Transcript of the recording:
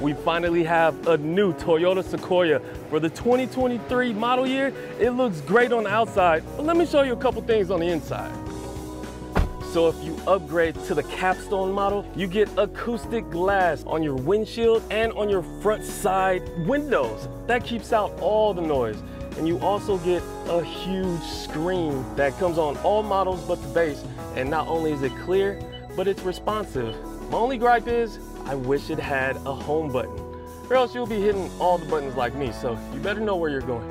we finally have a new Toyota Sequoia for the 2023 model year. It looks great on the outside, but let me show you a couple things on the inside. So if you upgrade to the capstone model, you get acoustic glass on your windshield and on your front side windows. That keeps out all the noise. And you also get a huge screen that comes on all models but the base. And not only is it clear, but it's responsive. My only gripe is, I wish it had a home button. Or else you'll be hitting all the buttons like me, so you better know where you're going.